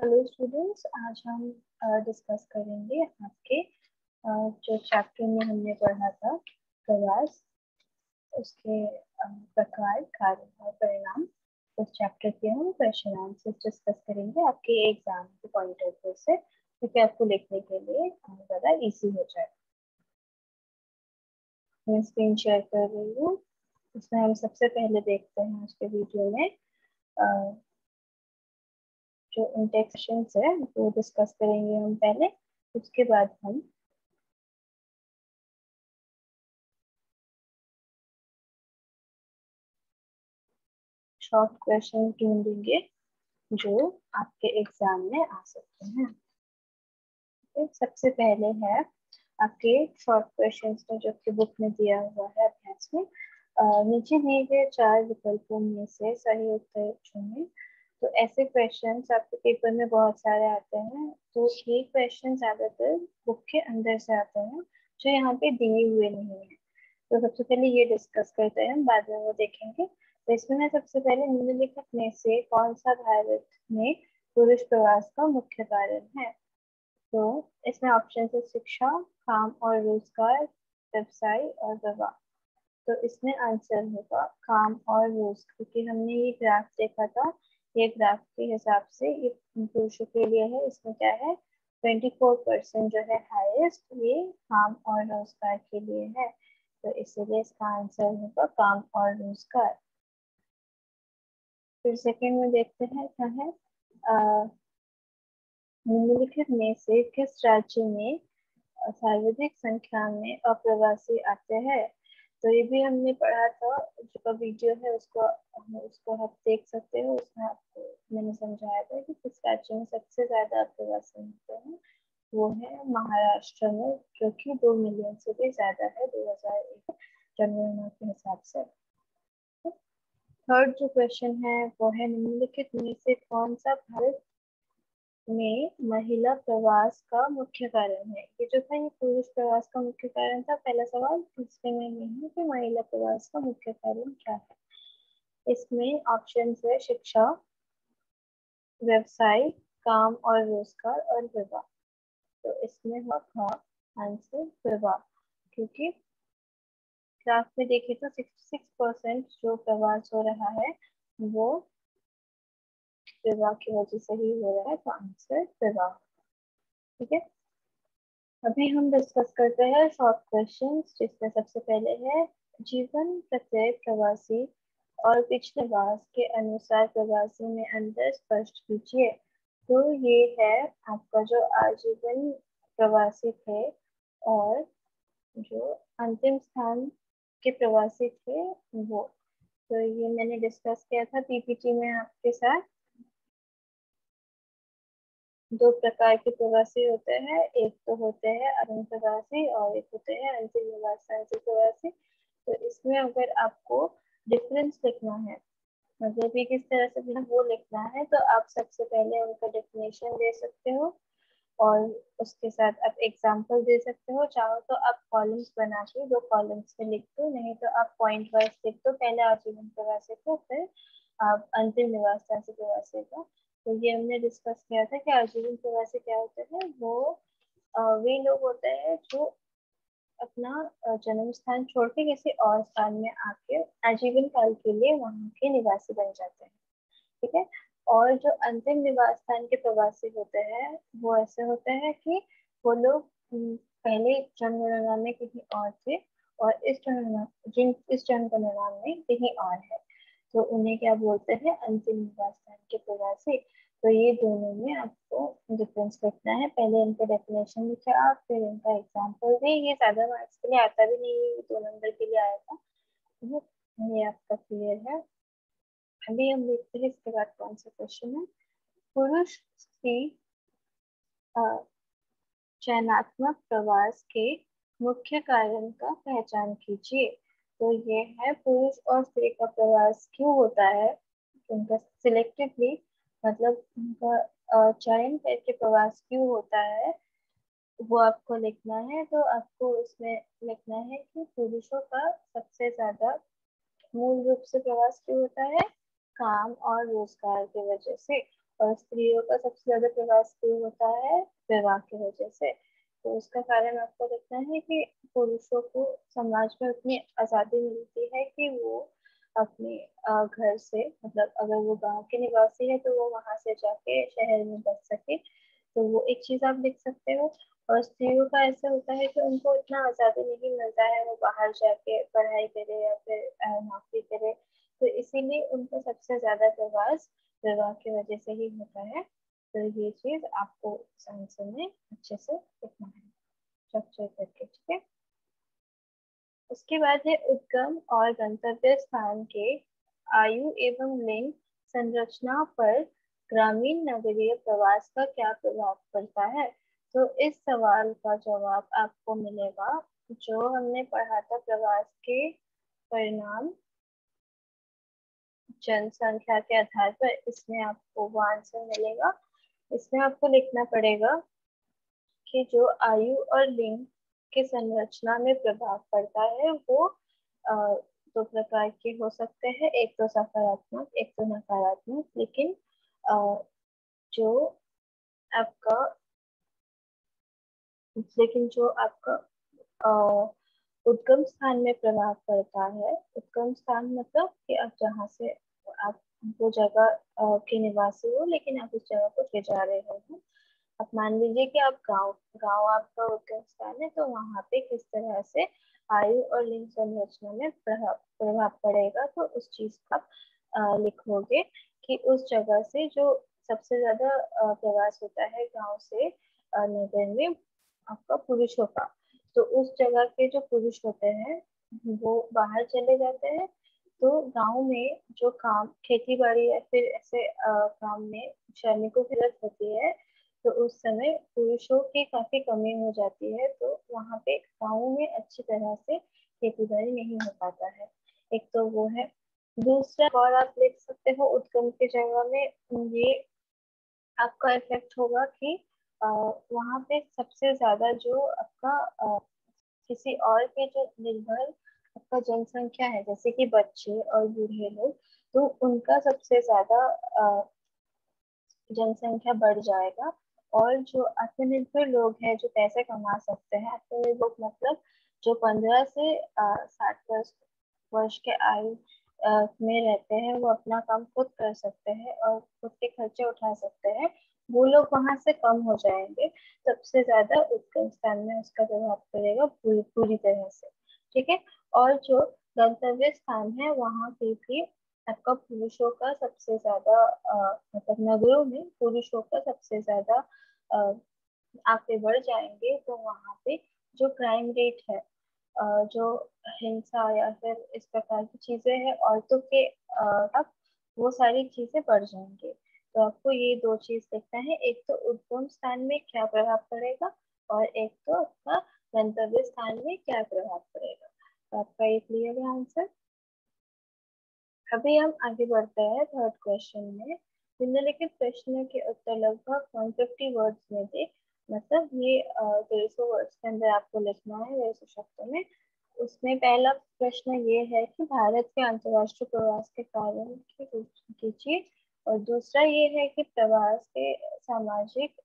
Hello students आज हम discuss करेंगे आपके जो चैप्टर में हमने पढ़ा था, प्रवास, उसके प्रकार कार्य और परिणाम। उस चैप्टर के हम क्वेश्चन आंसर डिस्कस करेंगे आपके एग्ज़ाम के पॉइंट ऑफ़ व्यू से, क्योंकि आपको लिखने के लिए ज़्यादा इजी हो जाए मैं स्क्रीन शेयर कर रही हूँ। इसमें हम सबसे पहले देखते हैं आज के वीडियो में जो इंटेक्शन है, वो डिस्कस करेंगे हम पहले, उसके बाद हम शॉर्ट क्वेश्चन ढूंढेंगे, जो आपके एग्ज़ाम में आ सकते हैं। सबसे पहले है आपके शॉर्ट क्वेश्चन में, जो कि बुक में दिया हुआ है अभ्यास में नीचे दिए गए चार विकल्पों में से सही उत्तर चुनें। तो ऐसे क्वेश्चंस आपके पेपर में बहुत सारे आते हैं। तो ये क्वेश्चन ज़्यादातर बुक के अंदर से आते हैं, जो यहाँ पे दिए हुए नहीं है। तो सबसे पहले ये डिस्कस करते हैं, बाद में वो देखेंगे। तो इसमें मैं सबसे पहले निम्नलिखित में से कौन सा भारत में पुरुष प्रवास का मुख्य कारण है? तो इसमें ऑप्शन है शिक्षा, काम और रोज़गार, व्यवसाय और विवाह। तो इसमें आंसर होगा, काम और रोज़गार, क्योंकि हमने ये ग्राफ देखा था। ये ग्राफ के हिसाब से ये पुरुषों के लिए है, इसमें क्या है? 24 परसेंट जो है हाईएस्ट ये काम और रोज़गार के लिए है। तो इसीलिए इसका आंसर होगा काम और रोज़गार। फिर सेकेंड में देखते हैं, क्या है? निम्नलिखित में से किस राज्य में सर्वाधिक संख्या में अप्रवासी आते हैं? तो ये भी हमने पढ़ा था, जो वीडियो है उसको उसको आप देख सकते हो, उसमें आपको मैंने समझाया था कि किस राज्य में सबसे ज़्यादा अप्रवासी होते हैं, वो है महाराष्ट्र में, जो कि दो मिलियन से भी ज़्यादा है, दो हज़ार एक जनगणना के हिसाब से। थर्ड जो क्वेश्चन है, वो है निम्नलिखित में से कौन सा भारत में महिला प्रवास का मुख्य कारण है। ये जो था, ये पुरुष प्रवास का मुख्य कारण था। पहला सवाल तीसरे में ये है कि महिला प्रवास का मुख्य कारण क्या है? इसमें ऑप्शन है शिक्षा, व्यवसाय, काम और रोज़गार और विवाह। तो इसमें होगा आंसर विवाह, क्योंकि ग्राफ में देखे तो 66 परसेंट जो प्रवास हो रहा है, वो विवाह की वजह से ही हो रहा है तो आंसर विवाह ठीक है? अभी हम डिस्कस करते हैं शॉर्ट क्वेश्चन जिसमें सबसे पहले है, जीवन प्रत्येक प्रवासी और पिछले वास के अनुसार प्रवासी में अंतर स्पष्ट कीजिए। तो ये है आपका जो आजीवन प्रवासी थे और जो अंतिम स्थान के प्रवासी थे वो। तो ये मैंने डिस्कस किया था पीपीटी में आपके साथ। दो प्रकार के प्रवासी होते हैं। एक तो होते हैं अरुण प्रवासी और एक होते हैं अंतिम निवासी प्रवासी। तो इसमें अगर आपको डिफरेंस लिखना है मतलब ये किस तरह से वो लिखना है तो आप सबसे पहले उनका डेफिनेशन दे सकते हो और उसके साथ आप एग्ज़ाम्पल दे सकते हो। चाहो तो आप कॉलम्स बना के दो कॉलम्स में लिख दो, नहीं तो आप पॉइंट वाइज लिख दो। पहले आजीवन प्रवासी को, फिर आप अंतिम निवास प्रवासी का। तो ये हमने डिस्कस किया था कि आजीवन प्रवासी क्या होते हैं, वो वे लोग होते हैं जो अपना जन्म स्थान छोड़ के किसी और स्थान में आके आजीवन काल के लिए वहाँ के निवासी बन जाते हैं, ठीक है? और जो अंतिम निवास स्थान के प्रवासी होते हैं, वो ऐसे होते हैं कि वो लोग पहले जनगणना में कहीं और थे और इस जनगणना जिन, इस जनगणना में कहीं और है। तो उन्हें क्या बोलते हैं? अंतिम निवास स्थान के प्रवासी। तो ये दोनों में आपको डिफरेंस लिखना है। पहले इनका डेफिनेशन लिखा आप फिर इनका एग्ज़ाम्पल भी। ये ज़्यादा मार्क्स के लिए आता भी नहीं है दो नंबर के लिए आएगा ये आपका क्लियर है। अभी हम देखते हैं इसके बाद कौन सा क्वेश्चन है। पुरुष, स्त्री चयनात्मक प्रवास के मुख्य कारण का पहचान कीजिए। तो ये है पुरुष और स्त्री का प्रवास क्यों होता है? उनका सिलेक्टिवली मतलब उनका चयन करके प्रवास क्यों होता है, वो आपको लिखना है। तो आपको इसमें लिखना है कि पुरुषों का सबसे ज़्यादा मूल रूप से प्रवास क्यों होता है? काम और रोज़गार की वजह से। और स्त्रियों का सबसे ज़्यादा प्रवास क्यों होता है? विवाह की वजह से। तो उसका कारण आपको लिखना है कि पुरुषों को समाज में उतनी आज़ादी मिलती है कि वो अपने घर से मतलब अगर वो गाँव के निवासी है तो वो वहाँ से जाके शहर में बस सके तो वो एक चीज़ आप लिख सकते हो। और स्त्रियों का ऐसा होता है कि उनको इतना आज़ादी नहीं मिलता है, वो बाहर जाके पढ़ाई करे या फिर नौकरी करे। तो इसीलिए उनका सबसे ज़्यादा प्रवास, विवाह की वजह से ही होता है। तो ये चीज़ आपको आंसर में अच्छे से लिखना है। करके, ठीक है? उसके बाद है उद्गम और गंतव्य स्थान के आयु एवं लिंग संरचना पर ग्रामीण नगरीय प्रवास का क्या प्रभाव पड़ता है? तो इस सवाल का जवाब आपको मिलेगा, जो हमने पढ़ा था प्रवास के परिणाम जनसंख्या के आधार पर, इसमें आपको वो आंसर मिलेगा। इसमें आपको लिखना पड़ेगा कि जो आयु और लिंग के संरचना में प्रभाव पड़ता है, वो दो प्रकार के हो सकते हैं, एक तो सकारात्मक, एक तो नकारात्मक, लेकिन जो आपका, लेकिन जो आपका उद्गम स्थान में प्रभाव पड़ता है, उद्गम स्थान मतलब कि आप जहाँ से आप वो जगह के निवासी हो, लेकिन आप उस जगह को ले जा रहे हो। अब मान लीजिए कि आप गाँव गाँव आपका उद्गम स्थान है तो वहाँ पे किस तरह से आयु और लिंग संरचना में प्रभाव पड़ेगा तो उस चीज़ का आप लिखोगे कि उस जगह से जो सबसे ज़्यादा प्रवास होता है गाँव से नगर में आपका पुरुषों का तो उस जगह के जो पुरुष होते हैं, वो बाहर चले जाते हैं तो गाँव में जो काम, खेती बाड़ी या फिर ऐसे काम में श्रमिकों की ज़रूरत होती है तो उस समय पुरुषों की काफ़ी कमी हो जाती है तो वहाँ पे गाँव में अच्छी तरह से खेती बाड़ी नहीं हो पाता है। एक तो वो है। दूसरा और आप देख सकते हो उत्कम की जगह में ये आपका इफ़ेक्ट होगा कि वहाँ पे सबसे ज़्यादा जो आपका आ, किसी और के जो निर्भर आपका जनसंख्या है जैसे कि बच्चे और बूढ़े लोग तो उनका सबसे ज़्यादा जनसंख्या बढ़ जाएगा। और जो आत्मनिर्भर लोग हैं, जो पैसे कमा सकते हैं, आत्मनिर्भर मतलब जो पंद्रह से साठ वर्ष वर्ष के आयु में रहते हैं, वो अपना काम खुद कर सकते हैं और खुद के खर्चे उठा सकते हैं, वो लोग वहाँ से कम हो जाएँगे, सबसे ज़्यादा उत्कल स्थान में उसका प्रभाव पड़ेगा पूरी पूरी तरह से, ठीक है? और जो गंतव्य स्थान है, वहाँ पे भी आपका पुरुषों का सबसे ज़्यादा मतलब नगरों में पुरुषों का सबसे ज़्यादा आगे बढ़ जाएँगे तो वहाँ पे जो क्राइम रेट है जो हिंसा या फिर इस प्रकार की चीज़ें हैं, औरतों के अब वो सारी चीज़ें बढ़ जाएँगे। तो आपको ये दो चीज़ देखना है, एक तो उद्गम स्थान में क्या प्रभाव पड़ेगा और एक तो आपका गंतव्य स्थान में क्या प्रभाव पड़ेगा। तो आपका ये क्लियर है आंसर अभी हम आगे बढ़ते हैं थर्ड क्वेश्चन में। निम्नलिखित प्रश्न के उत्तर लगभग वन फिफ्टी वर्ड्स में थे। मतलब ये डेढ़ सौ वर्ड्स के अंदर आपको लिखना है डेढ़ सौ शब्दों में। उसमें पहला प्रश्न ये है कि भारत के अंतर्राष्ट्रीय प्रवास के कारण की कीजिए। और दूसरा ये है कि प्रवास के सामाजिक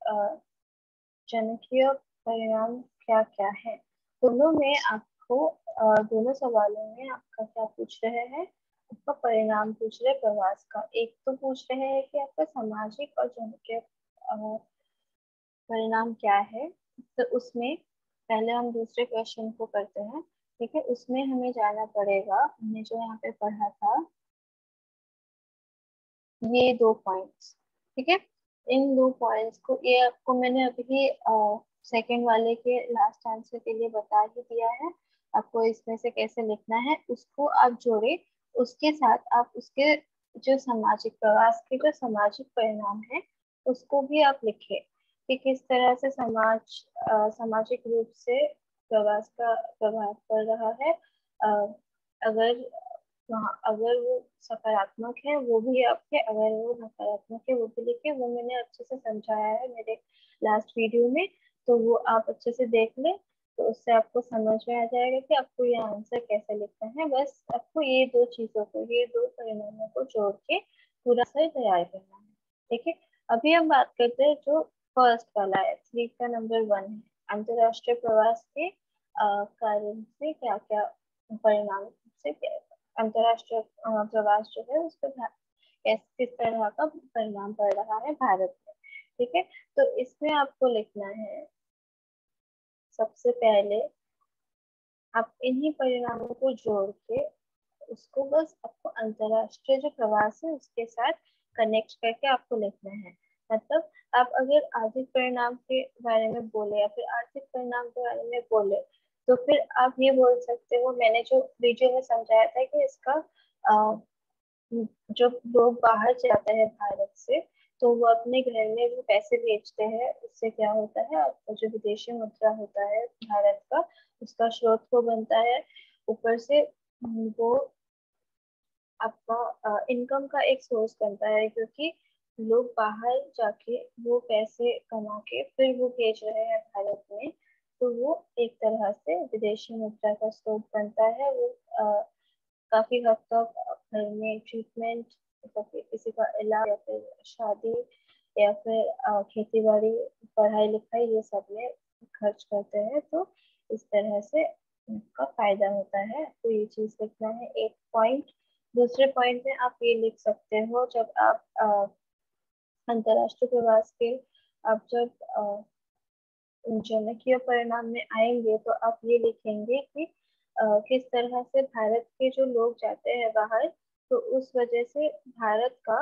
जनकीय परिणाम क्या क्या है? दोनों में आपको दोनों सवालों में आपका क्या पूछ रहे हैं? आपका परिणाम पूछ रहे प्रवास का। एक तो पूछ रहे हैं कि आपका सामाजिक और जनकीय परिणाम क्या है? तो उसमें पहले हम दूसरे क्वेश्चन को करते हैं। ठीक है? उसमें हमें जाना पड़ेगा। हमने जो यहाँ पे पढ़ा था, ये दो पॉइंट्स ठीक है? इन दो पॉइंट्स को ये आपको मैंने अभी सेकंड वाले के लास्ट आंसर के लिए बता ही दिया है। आपको इसमें से कैसे लिखना है, उसको आप जोड़े। उसके साथ आप उसके जो सामाजिक प्रवास के जो सामाजिक परिणाम है उसको भी आप लिखे कि किस तरह से समाज सामाजिक रूप से प्रवास का प्रभाव पड़ रहा है। आ, अगर अगर वो सकारात्मक है वो भी आपके अगर वो नकारात्मक है वो भी लिखे। वो मैंने अच्छे से समझाया है मेरे लास्ट वीडियो में तो वो आप अच्छे से देख लें। तो उससे आपको समझ में आ जाएगा कि आपको ये आंसर कैसे लिखना है। बस आपको ये दो चीज़ों को, ये दो परिणामों को जोड़ के पूरा सर तैयार करना है। ठीक है? अभी हम बात करते हैं जो फ़र्स्ट वाला है थ्री का नंबर वन है। अंतरराष्ट्रीय प्रवास के कारण से क्या क्या परिणाम से अंतरराष्ट्रीय प्रवास जो है उस पर किस तरह का परिणाम पड़ रहा है भारत में। ठीक है? तो इसमें आपको लिखना है सबसे पहले आप इन्हीं परिणामों को जोड़ के उसको बस आपको अंतरराष्ट्रीय जो प्रवास है उसके साथ कनेक्ट करके आपको लिखना है। मतलब आप अगर आर्थिक परिणाम के बारे में बोले या फिर आर्थिक परिणाम के बारे में बोले तो फिर आप ये बोल सकते हो मैंने जो वीडियो में समझाया था कि इसका आ, जो लोग बाहर जाते हैं भारत से तो वो अपने घर में वो पैसे बेचते हैं उससे क्या होता है आपका जो विदेशी मुद्रा होता है भारत का उसका स्रोत को बनता है। ऊपर से वो आपका इनकम का एक सोर्स बनता है क्योंकि लोग बाहर जाके वो पैसे कमा के फिर वो भेज रहे हैं भारत में। तो वो एक तरह से विदेशी मुद्रा का स्रोत बनता है। वो आ, काफ़ी हद तक घर में ट्रीटमेंट किसी का इलाज या फिर शादी या फिर खेती बाड़ी पढ़ाई लिखाई ये सब में खर्च करते हैं तो इस तरह से उनका फ़ायदा होता है। तो ये चीज़ लिखना है एक पॉइंट दूसरे पॉइंट में आप ये लिख सकते हो जब आप अंतरराष्ट्रीय प्रवास के आप जब जनकीय परिणाम में आएँगे तो आप ये लिखेंगे कि आ, किस तरह से भारत के जो लोग जाते हैं बाहर तो उस वजह से भारत का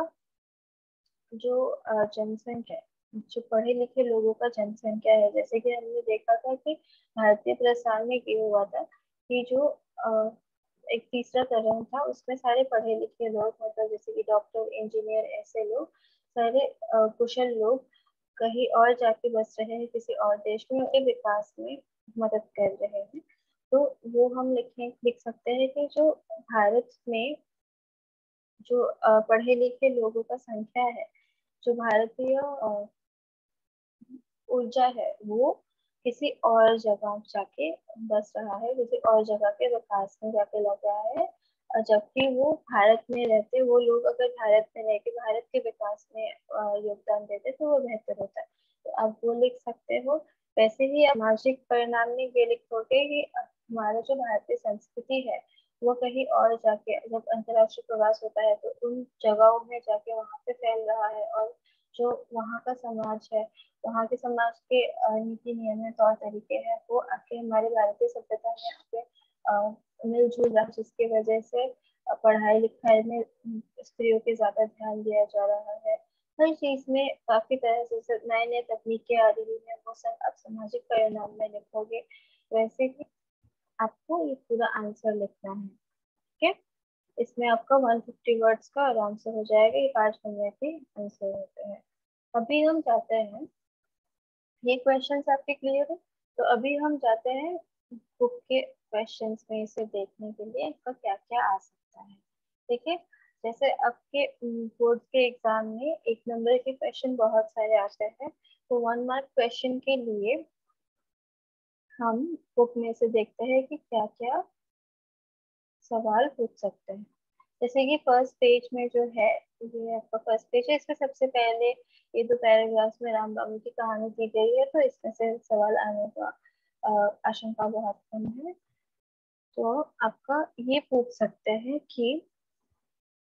जो जनसंख्या जो पढ़े लिखे लोगों का जनसंख्या है, जैसे कि हमने देखा था कि भारतीय प्रसार में ये हुआ था कि जो एक तीसरा चरण था, उसमें सारे पढ़े लिखे लोग मतलब जैसे कि डॉक्टर इंजीनियर ऐसे लोग, सारे कुशल लोग कहीं और जाके बस रहे हैं, किसी और देश में, उनके विकास में मदद कर रहे हैं। तो वो हम लिखें, लिख सकते हैं कि जो भारत में जो पढ़े लिखे लोगों का संख्या है, जो भारतीय ऊर्जा है, वो किसी और जगह जाके बस रहा है, किसी और जगह के विकास में जाके लग रहा है जबकि वो भारत में रहते, वो लोग अगर भारत में रह के, भारत के विकास में योगदान देते तो वो बेहतर होता। है तो आप वो लिख सकते हो। वैसे ही सामाजिक परिणाम में ये लिखोगे कि हमारा जो भारतीय संस्कृति है वो कहीं और जाके जब अंतरराष्ट्रीय प्रवास होता है तो उन जगहों में जाके वहाँ पे फैल रहा है। और जो वहाँ का समाज है, वहाँ के समाज के नीति नियम तौर तरीके हैं, वो आके हमारे भारतीय सभ्यता में आके मिलजुल रहा जिसकी वजह से पढ़ाई लिखाई में स्त्रियों के ज़्यादा ध्यान दिया जा रहा है। हर चीज़ में काफ़ी तरह से नए नए तकनीकें आ रही है, वो सब आप सामाजिक परिणाम में लिखोगे वैसे ही आपको ये पूरा आंसर लिखना है। ठीक है? इसमें आपका 150 वर्ड्स का आराम से हो जाएगा ये पाँच मिनट के आंसर होते हैं। अभी हम जाते हैं, ये क्वेश्चन आपके क्लियर है? तो अभी हम जाते हैं बुक के क्वेश्चन में इसे देखने के लिए इसका क्या क्या आ सकता है। ठीक है? जैसे आपके बोर्ड के एग्ज़ाम में एक नंबर के क्वेश्चन बहुत सारे आते हैं। तो वन मार्क क्वेश्चन के लिए हम बुक में से देखते हैं कि क्या क्या सवाल पूछ सकते हैं। जैसे कि फ़र्स्ट पेज में जो है, ये आपका फ़र्स्ट पेज है, इसमें सबसे पहले ये दो पैराग्राफ्स में राम बाबू की कहानी दी गई है तो इसमें से सवाल आने का आशंका बहुत कम है। तो आपका ये पूछ सकते हैं कि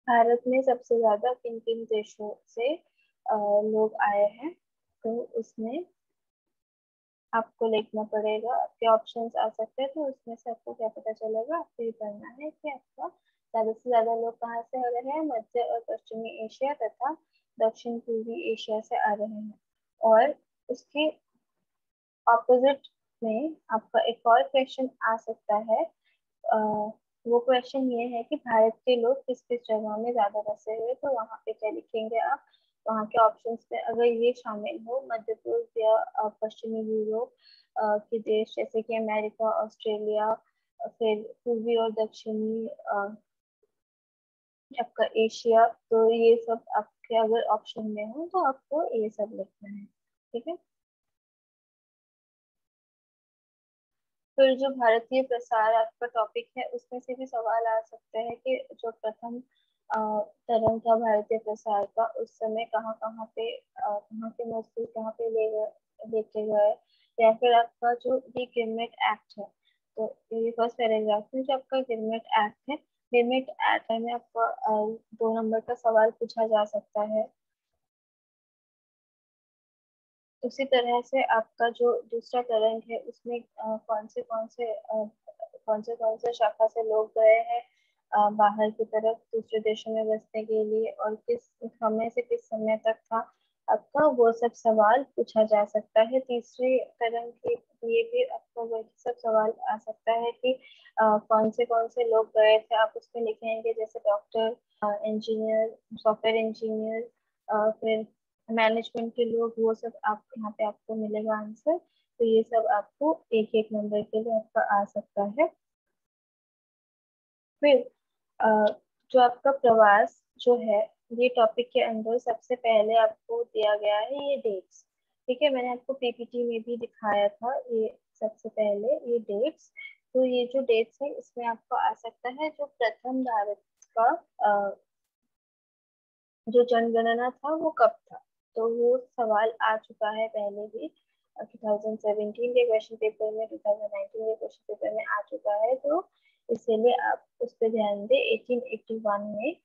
भारत में सबसे ज़्यादा किन किन देशों से लोग आए हैं तो उसमें आपको लिखना पड़ेगा आपके ऑप्शंस आ सकते हैं तो उसमें से आपको क्या पता चलेगा आपको ये करना है कि आपका ज़्यादा से ज़्यादा लोग कहाँ से आ रहे हैं मध्य और पश्चिमी एशिया तथा दक्षिण पूर्वी एशिया से आ रहे हैं। और उसके ऑपोजिट में आपका एक और क्वेश्चन आ सकता है। आ, वो क्वेश्चन ये है कि भारत के लोग किस किस जगह में ज़्यादा बसे हुए तो वहाँ पे क्या लिखेंगे आप? वहाँ के ऑप्शन में अगर ये शामिल हो मध्य पूर्व या पश्चिमी यूरोप के देश जैसे कि अमेरिका, ऑस्ट्रेलिया, फिर पूर्वी और दक्षिणी आपका एशिया। तो ये सब आपके अगर ऑप्शन में हो तो आपको ये सब लिखना है, ठीक है? फिर जो भारतीय प्रसार आपका टॉपिक है, उसमें से भी सवाल आ सकते हैं कि जो प्रथम तरंग था भारतीय प्रसार का, उस समय कहाँ कहाँ पे कहाँ के मजदूर कहाँ पे ले गए? लेके गए या फिर आपका जो ये गिरमेट एक्ट है तो ये फ़र्स्ट पैराग्राफ में जो आपका गिरमेट एक्ट है गिरमेट एक्ट में आपका दो नंबर का सवाल पूछा जा सकता है। उसी तरह से आपका जो दूसरा तरंग है, उसमें कौन से कौन से कौन से कौन से शाखा से लोग गए हैं बाहर की तरफ़, दूसरे देशों में बसने के लिए, और किस समय से किस समय तक था आपका वो सब सवाल पूछा जा सकता है। तीसरे तरंग के लिए भी आपका वही सब सवाल आ सकता है कि आ, कौन से कौन से लोग गए थे? आप उसमें लिखेंगे जैसे डॉक्टर इंजीनियर सॉफ्टवेयर इंजीनियर फिर मैनेजमेंट के लोग वो सब आप यहाँ पे आपको मिलेगा आंसर। तो ये सब आपको एक एक नंबर के लिए आपका आ सकता है। फिर आ, जो आपका प्रवास जो है ये टॉपिक के अंदर सबसे पहले आपको दिया गया है ये डेट्स ठीक है, मैंने आपको पीपीटी में भी दिखाया था ये सबसे पहले ये डेट्स तो ये जो डेट्स है, इसमें आपको आ सकता है जो प्रथम भारत का जो जनगणना था वो कब था? तो वो सवाल आ चुका है पहले भी। 2017 के क्वेश्चन पेपर में 2019 के क्वेश्चन पेपर में आ चुका है। तो इसीलिए आप उस पर ध्यान दें 1881 में।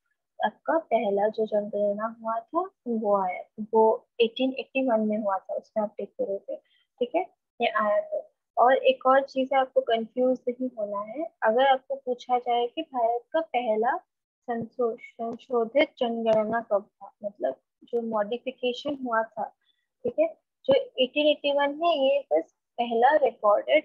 आपका पहला जो जनगणना हुआ था, वो आया वो 1881 में हुआ था, उसमें आप देख करोगे ठीक है? ये आया था। और एक और चीज़ है, आपको कंफ्यूज नहीं होना है। अगर आपको पूछा जाए कि भारत का पहला संशोधित जनगणना कब था? मतलब जो मॉडिफिकेशन हुआ था, ठीक है? जो 1881 है ये बस पहला रिकॉर्डेड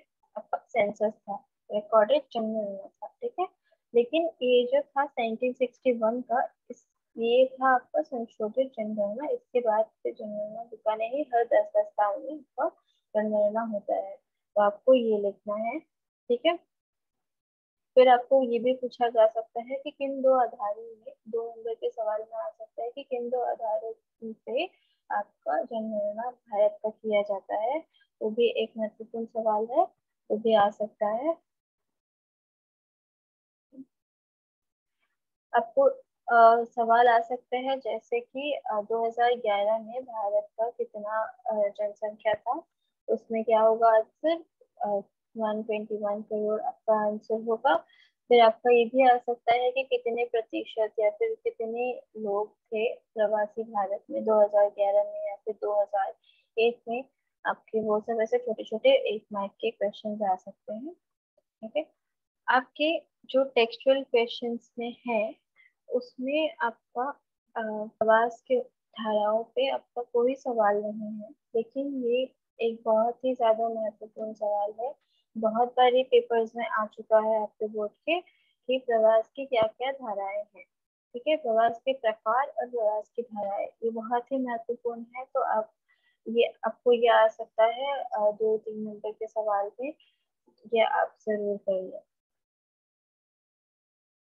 सेंसस था रिकॉर्डेड जनगणना था, ठीक है? लेकिन ये जो था 1961 का, इस, ये था आपका संशोधित जनगणना। इसके बाद फिर जनगणना दुका नहीं हर दस दस साल में इसका जनगणना होता है। तो आपको ये लिखना है, ठीक है? फिर आपको ये भी पूछा जा सकता है कि किन दो आधारों में, दो नंबर के सवाल में आ सकता है कि किन दो आधारों से आपका जनगणना भारत का किया जाता है। वो भी एक महत्वपूर्ण सवाल है, वो भी आ सकता है। आपको आ, सवाल आ सकते हैं जैसे कि आ, 2011 में भारत का कितना जनसंख्या था? उसमें क्या होगा answer? One twenty one crore आपका आंसर होगा। फिर आपका ये भी आ सकता है कि कितने प्रतिशत या फिर कितने लोग थे प्रवासी भारत में 2011 में या फिर 2001 में? आपके वो सब ऐसे छोटे छोटे एक मार्क के क्वेश्चन आ सकते हैं। ठीक है? आपके जो टेक्सचुअल क्वेश्चंस में है, उसमें आपका प्रवास के धाराओं पे आपका कोई सवाल नहीं है। लेकिन ये एक बहुत ही ज़्यादा महत्वपूर्ण सवाल है। बहुत बारी पेपर्स में आ चुका है आपके बोर्ड के कि प्रवास की क्या क्या धाराएँ हैं। ठीक है? प्रवास के प्रकार और प्रवास की धाराएँ। ये बहुत ही महत्वपूर्ण है तो आप, ये आपको ये आ सकता है दो तीन नंबर के सवाल में। ये आप ज़रूर करिए।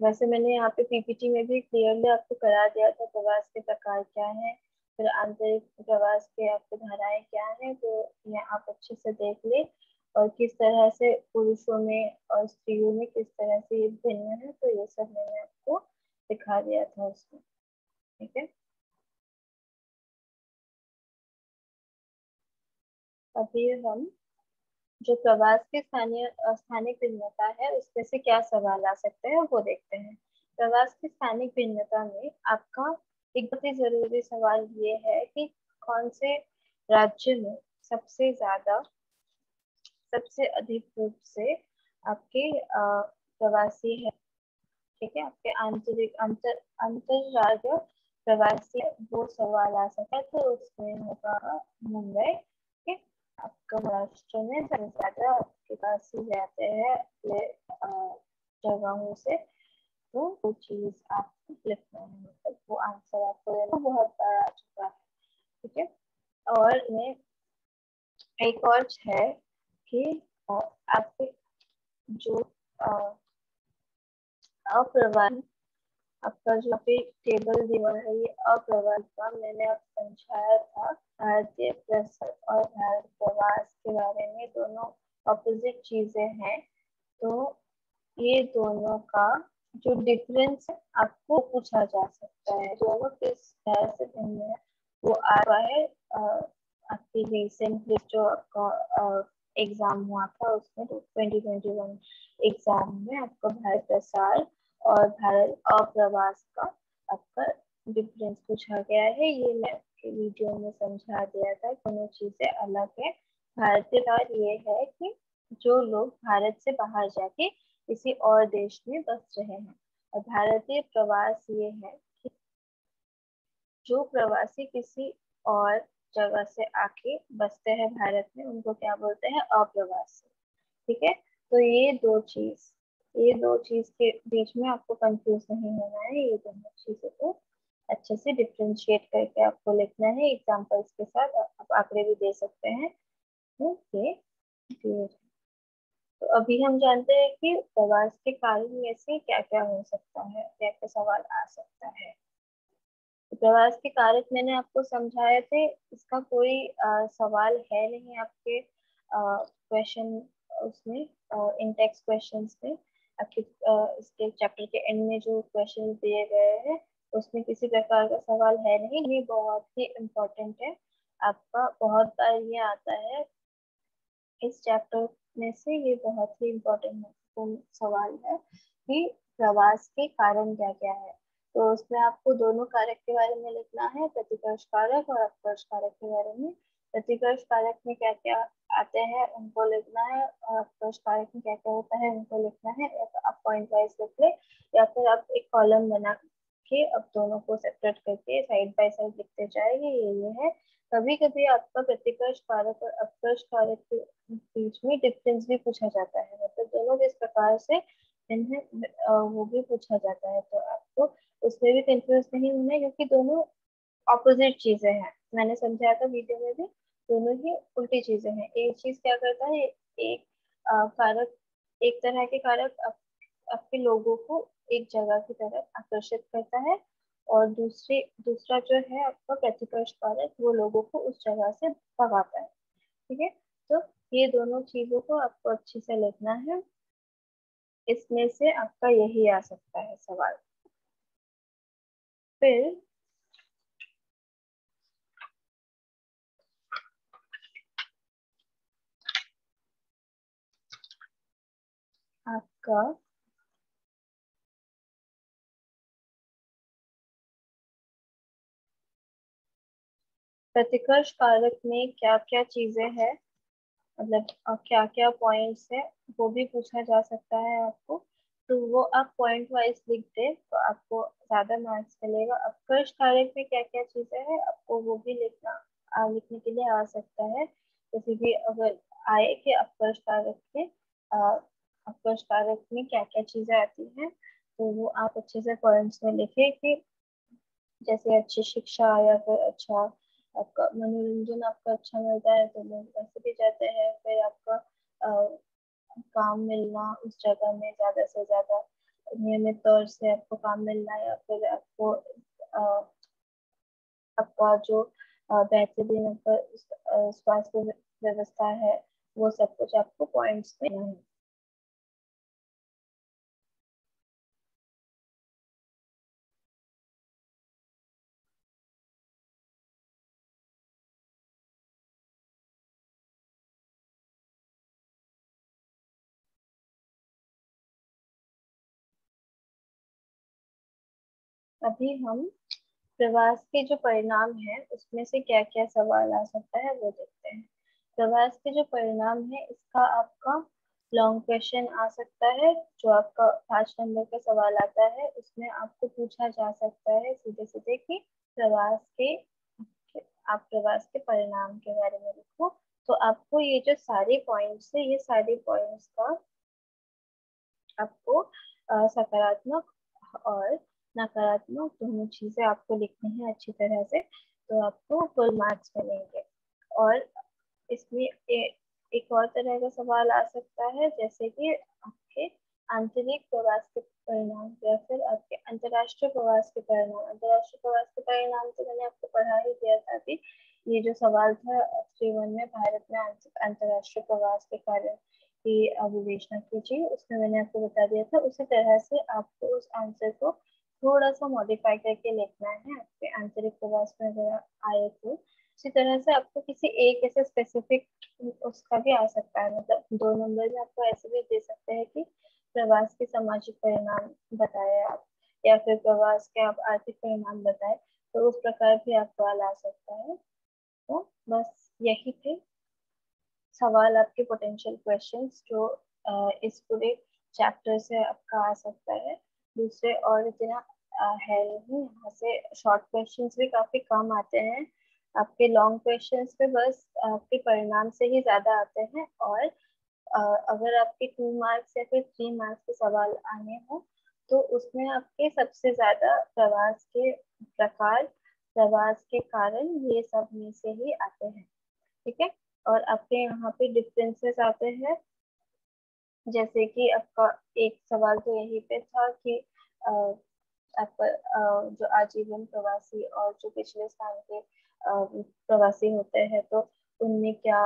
वैसे मैंने यहाँ पे पीपीटी में भी क्लियरली आपको करा दिया था, प्रवास के प्रकार क्या है, फिर आंतरिक प्रवास के आपके धाराएँ क्या है तो ये आप अच्छे से देख ले, और किस तरह से पुरुषों में और स्त्रियों में किस तरह से ये भिन्न है तो ये सब मैंने आपको दिखा दिया था उसमें, ठीक है? अभी हम जो प्रवास के स्थानीय स्थानिक भिन्नता है, उसमें से क्या सवाल आ सकते हैं, वो देखते हैं। प्रवास की स्थानिक भिन्नता में आपका एक बहुत ही ज़रूरी सवाल ये है कि कौन से राज्य में सबसे ज़्यादा, सबसे अधिक रूप से आपके प्रवासी है? ठीक है, आपके आंतरिक, अंतर, अंतरराज्य प्रवासी वो सवाल आ सकता है तो उसमें होगा मुंबई। आपका महाराष्ट्र में सबसे ज़्यादा आपके पास ही हैं जगहों से तो वो चीज़ आपको लिखना है मतलब वो आंसर आपको देना बहुत बार आ चुका है, ठीक है? और मैं, एक और है कि आपके जो अप्रवाही आपका जो पे टेबल दिया है, ये अप्रवास का मैंने अब समझाया था भारतीय प्रसर और भारत प्रवास के बारे में। दोनों अपोजिट चीज़ें हैं। तो ये दोनों का जो डिफरेंस आपको पूछा जा सकता है। दोनों किस तरह से भिन्न है, वो आ रहा है आपकी रिसेंटली जो आपका एग्ज़ाम हुआ था, उसमें तो 2021 एग्ज़ाम में आपका भारत प्रसार और भारत अप्रवास का आपका डिफरेंस पूछा गया है। ये मैं वीडियो में समझा दिया था दोनों चीज़ें अलग है। भारतीय बात ये है कि जो लोग भारत से बाहर जाके किसी और देश में बस रहे हैं। और भारतीय प्रवास ये है कि जो प्रवासी किसी और जगह से आके बसते हैं भारत में, उनको क्या बोलते हैं? अप्रवासी। ठीक है? तो ये दो चीज़ ये दो चीज़ के बीच में आपको कंफ्यूज नहीं होना है ये दोनों चीज़ों को अच्छे से डिफ्रेंशिएट करके आपको लिखना है एग्जाम्पल्स के साथ आप आंकड़े भी दे सकते हैं। ओके तो अभी हम जानते हैं कि प्रवास के कारण में से क्या क्या हो सकता है क्या क्या सवाल आ सकता है। तो प्रवास के कारक मैंने आपको समझाए थे इसका कोई आ, सवाल है नहीं आपके क्वेश्चन उसमें इन टेक्स्ट क्वेश्चन में। इसके चैप्टर के एंड में जो क्वेश्चन दिए गए हैं, उसमें किसी प्रकार का सवाल है नहीं, ये बहुत ही इम्पोर्टेंट है। आपका बहुत बार ये आता है, इस चैप्टर में से ये बहुत ही इम्पोर्टेंट महत्वपूर्ण सवाल है कि प्रवास के कारण क्या क्या है। तो उसमें आपको दोनों कारक के बारे में लिखना है, प्रतिकर्ष कारक और अपकर्ष कारक के बारे में। प्रतिकर्ष कारक में क्या क्या आते हैं, उनको लिखना है अपकर्ष कारक में क्या क्या होता है उनको लिखना है या तो आप पॉइंट वाइज लिख ले या फिर आप एक कॉलम बना के अब दोनों को सेपरेट करके साइड बाय साइड लिखते जाएँगे, ये ये है। कभी कभी आपका प्रतिकर्ष कारक और अपकर्ष कारक के बीच में डिफरेंस भी पूछा जाता है मतलब दोनों किस प्रकार से इन्हें वो भी पूछा जाता है तो आपको उसमें भी कंफ्यूज नहीं होना क्योंकि दोनों ऑपोजिट चीज़ें हैं। मैंने समझाया था वीडियो में भी दोनों ही उल्टी चीज़ें हैं। एक चीज़ क्या करता है, एक कारक, एक तरह के कारक आपके लोगों को एक जगह की तरफ़ आकर्षित करता है और दूसरी, दूसरा जो है आपका प्रतिकर्ष कारक, वो लोगों को उस जगह से भगाता है। ठीक है? तो ये दोनों चीज़ों को आपको अच्छे से लिखना है। इसमें से आपका यही आ सकता है सवाल। फिर आपका प्रतिकर्ष कारक में क्या क्या चीज़ें हैं? मतलब क्या क्या पॉइंट्स है? वो भी पूछा जा सकता है आपको। तो वो आप पॉइंट वाइज लिख दे तो आपको ज़्यादा मार्क्स मिलेगा। अपकर्ष कारक में क्या क्या चीज़ें हैं आपको वो भी लिखना आ, लिखने के लिए आ सकता है। जैसे कि अगर आए कि अपकर्ष कारक के अपकर्ष कारक में क्या क्या चीज़ें आती हैं तो वो आप अच्छे से पॉइंट्स में लिखे कि जैसे अच्छी शिक्षा या फिर अच्छा आपका मनोरंजन आपका अच्छा मिलता है तो लोग वैसे भी जाते हैं, फिर आपका काम मिलना उस जगह में ज़्यादा से ज़्यादा नियमित तौर से आपको काम मिलना या फिर आपको आपका जो बेहतरीन आपका स्वास्थ्य व्यवस्था है, वो सब कुछ आपको पॉइंट्स में है अभी हम प्रवास के जो परिणाम है, उसमें से क्या क्या सवाल आ सकता है वो देखते हैं। प्रवास के जो परिणाम है, इसका आपका लॉन्ग क्वेश्चन आ सकता है, जो आपका पाँच नंबर का सवाल आता है, उसमें आपको पूछा जा सकता है सीधे सीधे कि प्रवास के, आप प्रवास के परिणाम के बारे में लिखो। तो आपको ये जो सारे पॉइंट्स है, ये सारे पॉइंट्स का आपको सकारात्मक और नकारात्मक दोनों चीज़ें आपको लिखनी है अच्छी तरह से तो आपको फुल मार्क्स मिलेंगे। और इसमें ए, एक और तरह का सवाल आ सकता है जैसे कि आपके आंतरिक प्रवास के परिणाम या फिर आपके अंतर्राष्ट्रीय प्रवास के परिणाम। अंतर्राष्ट्रीय प्रवास के परिणाम तो मैंने आपको पढ़ा ही दिया था अभी। ये जो सवाल था थ्री वन में भारत में अंतर्राष्ट्रीय प्रवास के कारण की विवेचना कीजिए उसमें मैंने आपको बता दिया था। उसी तरह से आपको उस आंसर को थोड़ा सा मॉडिफाई करके लिखना है, आपके आंतरिक प्रवास में अगर आए तो। उसी तरह से आपको किसी एक ऐसे स्पेसिफिक उसका भी आ सकता है मतलब दो नंबर में आपको ऐसे भी दे सकते हैं कि प्रवास के सामाजिक परिणाम बताए आप, या फिर प्रवास के आप आर्थिक परिणाम बताए तो उस प्रकार भी आप सवाल आ सकता है। तो बस यही थे सवाल आपके पोटेंशियल क्वेश्चंस जो इस पूरे चैप्टर से आपका आ सकता है। दूसरे और इतना है नहीं। यहाँ से शॉर्ट क्वेश्चंस भी काफ़ी कम आते हैं। आपके लॉन्ग क्वेश्चंस पे बस आपके परिणाम से ही ज़्यादा आते हैं और अगर आपके टू मार्क्स या फिर थ्री मार्क्स के सवाल आने हो तो उसमें आपके सबसे ज़्यादा प्रवास के प्रकार, प्रवास के कारण ये सब में से ही आते हैं। ठीक है? और आपके यहाँ पे डिफरेंसेस आते हैं। जैसे कि आपका एक सवाल तो यही पे था कि आपका जो आजीवन प्रवासी और जो पिछले स्थान के प्रवासी होते हैं तो उनमें क्या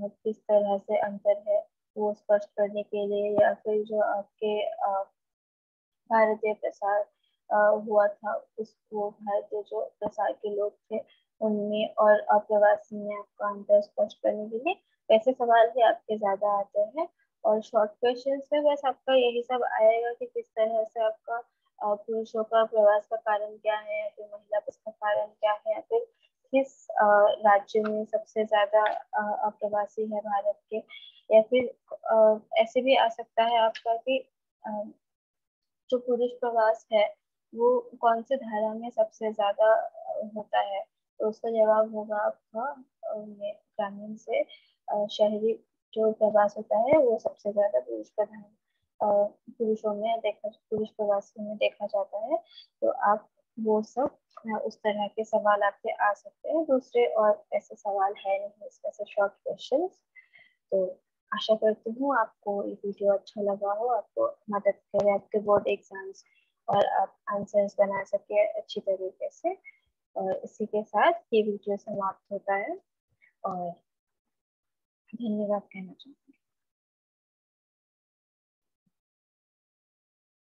किस तरह से अंतर है वो स्पष्ट करने के लिए? या फिर जो आपके भारतीय प्रसार हुआ था उसको भारतीय जो प्रसार के लोग थे उनमें और अप्रवासी में आपका अंतर स्पष्ट करने के लिए? वैसे सवाल भी आपके ज़्यादा आते हैं। और शॉर्ट क्वेश्चन में बस आपका यही सब आएगा कि किस तरह से आपका पुरुषों का प्रवास का कारण क्या है या फिर महिला का कारण क्या है या फिर किस राज्य में सबसे ज़्यादा अप्रवासी है भारत के? या फिर ऐसे भी आ सकता है आपका कि जो पुरुष प्रवास है, वो कौन से धारा में सबसे ज़्यादा होता है? तो उसका जवाब होगा आपका ग्रामीण से शहरी जो प्रवास होता है, वो सबसे ज़्यादा पुरुष प्रधान पुरुषों में देखा, पुरुष प्रवासियों में देखा जाता है। तो आप वो सब उस तरह के सवाल आपके आ सकते हैं। दूसरे और ऐसे सवाल है नहीं, इसमें से शॉर्ट क्वेश्चन तो आशा करती हूँ आपको ये वीडियो अच्छा लगा हो, आपको मदद करे, आपके बोर्ड एग्ज़ाम्स और आप आंसर्स बना सके अच्छी तरीके से। और इसी के साथ ये वीडियो समाप्त होता है। और धन्यवाद कहना चाहूँगी